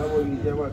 Здоровья для вас.